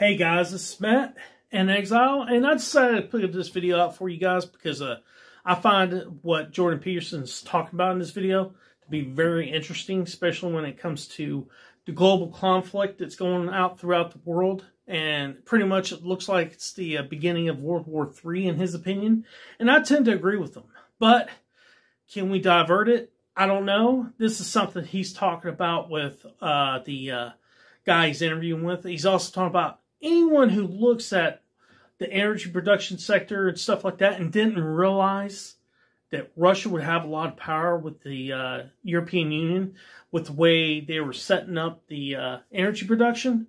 Hey guys, this is Matt and Exile, and I decided to put this video out for you guys because uh, I find what Jordan Peterson's talking about in this video to be very interesting, especially when it comes to the global conflict that's going out throughout the world. And pretty much it looks like it's the uh, beginning of World War III in his opinion. And I tend to agree with him. But can we divert it? I don't know. This is something he's talking about with uh, the uh, guy he's interviewing with. He's also talking about anyone who looks at the energy production sector and stuff like that and didn't realize that Russia would have a lot of power with the uh, European Union, with the way they were setting up the uh, energy production,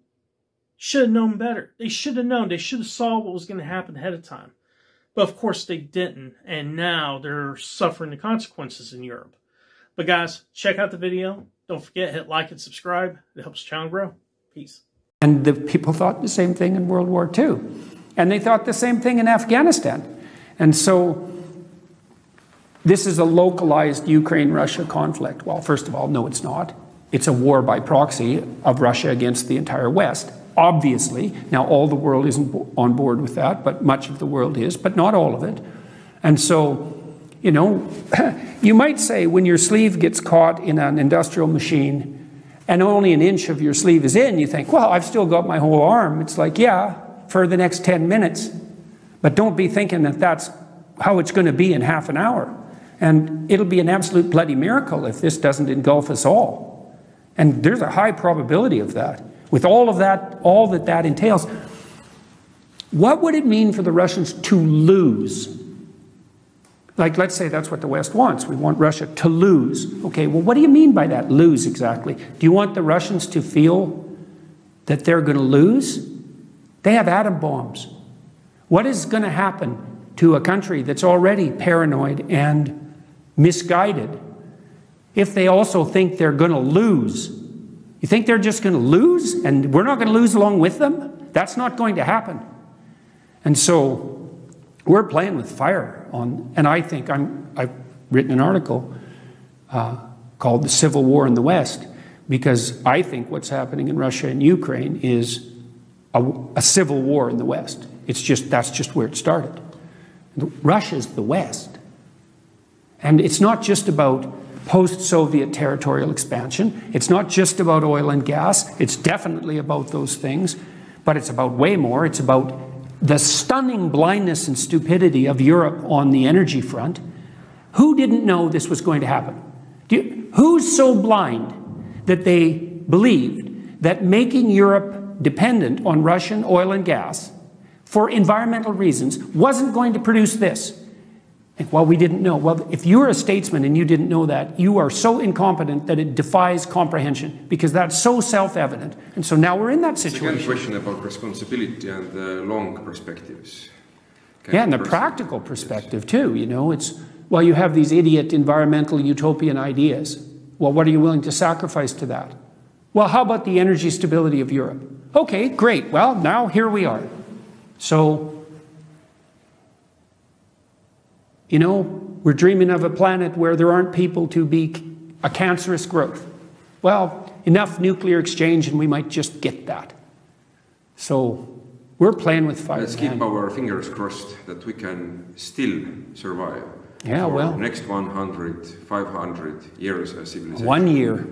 should have known better. They should have known. They should have saw what was going to happen ahead of time. But of course they didn't, and now they're suffering the consequences in Europe. But guys, check out the video. Don't forget, hit like and subscribe. It helps the channel grow. Peace. And the people thought the same thing in World War II. And they thought the same thing in Afghanistan. And so this is a localized Ukraine Russia conflict. Well, first of all, no, it's not. It's a war by proxy of Russia against the entire West. Obviously, now all the world isn't on board with that, but much of the world is, but not all of it. And so, you know, you might say when your sleeve gets caught in an industrial machine, and only an inch of your sleeve is in, you think, well, I've still got my whole arm. It's like, yeah, for the next 10 minutes. But don't be thinking that that's how it's going to be in half an hour. And it'll be an absolute bloody miracle if this doesn't engulf us all. And there's a high probability of that. With all of that, all that that entails, what would it mean for the Russians to lose like, let's say that's what the West wants. We want Russia to lose. Okay, well, what do you mean by that, lose exactly? Do you want the Russians to feel that they're going to lose? They have atom bombs. What is going to happen to a country that's already paranoid and misguided if they also think they're going to lose? You think they're just going to lose and we're not going to lose along with them? That's not going to happen. And so we're playing with fire on, and I think I'm, I've written an article uh, called The Civil War in the West because I think what's happening in Russia and Ukraine is a, a civil war in the West. It's just, that's just where it started. Russia's the West. And it's not just about post Soviet territorial expansion. It's not just about oil and gas. It's definitely about those things. But it's about way more. It's about the stunning blindness and stupidity of Europe on the energy front, who didn't know this was going to happen? You, who's so blind that they believed that making Europe dependent on Russian oil and gas for environmental reasons wasn't going to produce this? Well, we didn't know. Well, if you're a statesman and you didn't know that, you are so incompetent that it defies comprehension because that's so self-evident. And so now we're in that situation. Second question about responsibility and the long perspectives. Yeah, and the practical perspective too. You know, it's well, you have these idiot environmental utopian ideas. Well, what are you willing to sacrifice to that? Well, how about the energy stability of Europe? Okay, great. Well, now here we are. So You know, we're dreaming of a planet where there aren't people to be a cancerous growth. Well, enough nuclear exchange and we might just get that. So we're playing with fire. Let's keep our fingers crossed that we can still survive. Yeah, well. Next 100, 500 years as civilization. One year.